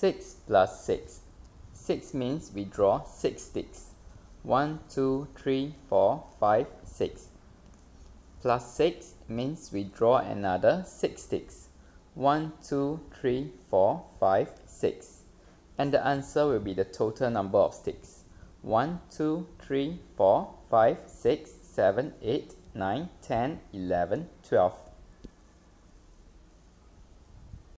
6 plus 6. 6 means we draw 6 sticks. 1, 2, 3, 4, 5, 6. Plus 6 means we draw another 6 sticks. 1, 2, 3, 4, 5, 6. And the answer will be the total number of sticks. 1, 2, 3, 4, 5, 6, 7, 8, 9, 10, 11, 12.